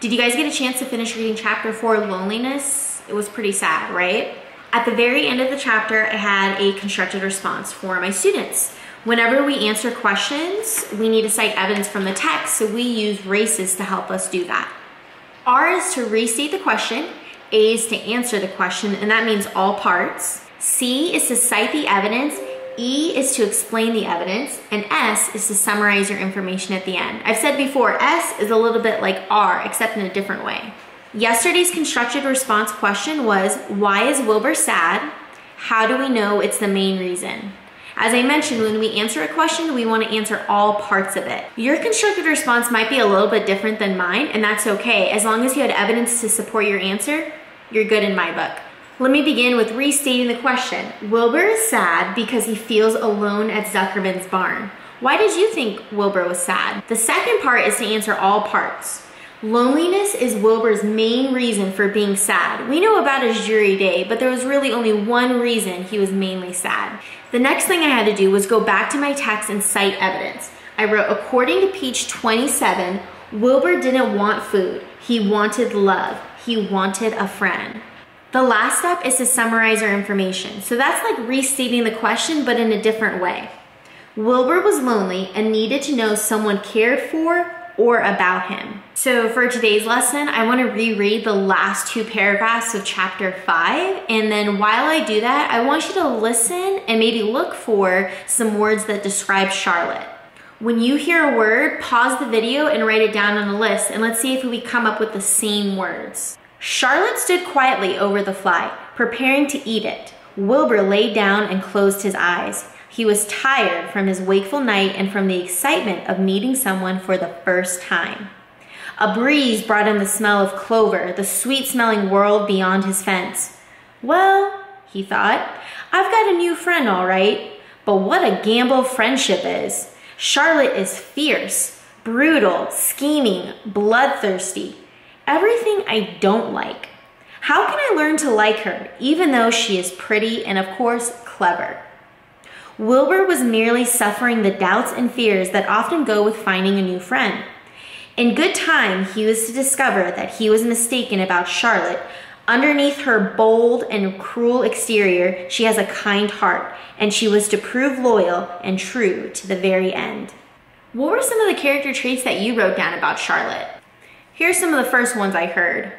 Did you guys get a chance to finish reading chapter four, Loneliness? It was pretty sad, right? At the very end of the chapter, I had a constructed response for my students. Whenever we answer questions, we need to cite evidence from the text, so we use races to help us do that. R is to restate the question, A is to answer the question, and that means all parts. C is to cite the evidence, E is to explain the evidence, and S is to summarize your information at the end. I've said before, S is a little bit like R, except in a different way. Yesterday's constructed response question was, why is Wilbur sad? How do we know it's the main reason? As I mentioned, when we answer a question, we want to answer all parts of it. Your constructed response might be a little bit different than mine, and that's okay. As long as you had evidence to support your answer, you're good in my book. Let me begin with restating the question. Wilbur is sad because he feels alone at Zuckerman's barn. Why did you think Wilbur was sad? The second part is to answer all parts. Loneliness is Wilbur's main reason for being sad. We know about his jury day, but there was really only one reason he was mainly sad. The next thing I had to do was go back to my text and cite evidence. I wrote, according to page 27, Wilbur didn't want food. He wanted love. He wanted a friend. The last step is to summarize our information. So that's like restating the question, but in a different way. Wilbur was lonely and needed to know someone cared for or about him. So for today's lesson, I wanna reread the last two paragraphs of chapter five. And then while I do that, I want you to listen and maybe look for some words that describe Charlotte. When you hear a word, pause the video and write it down on a list. And let's see if we come up with the same words. Charlotte stood quietly over the fly, preparing to eat it. Wilbur lay down and closed his eyes. He was tired from his wakeful night and from the excitement of meeting someone for the first time. A breeze brought in the smell of clover, the sweet smelling world beyond his fence. Well, he thought, I've got a new friend, all right. But what a gamble friendship is. Charlotte is fierce, brutal, scheming, bloodthirsty. Everything I don't like. How can I learn to like her, even though she is pretty and, of course, clever? Wilbur was merely suffering the doubts and fears that often go with finding a new friend. In good time, he was to discover that he was mistaken about Charlotte. Underneath her bold and cruel exterior, she has a kind heart, and she was to prove loyal and true to the very end. What were some of the character traits that you wrote down about Charlotte? Here's some of the first ones I heard.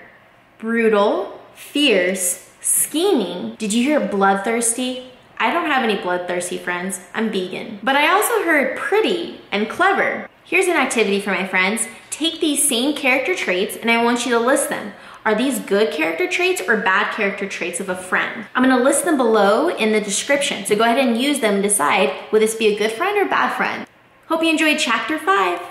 Brutal, fierce, scheming. Did you hear bloodthirsty? I don't have any bloodthirsty friends, I'm vegan. But I also heard pretty and clever. Here's an activity for my friends. Take these same character traits and I want you to list them. Are these good character traits or bad character traits of a friend? I'm gonna list them below in the description, so go ahead and use them and decide, will this be a good friend or bad friend? Hope you enjoyed chapter five.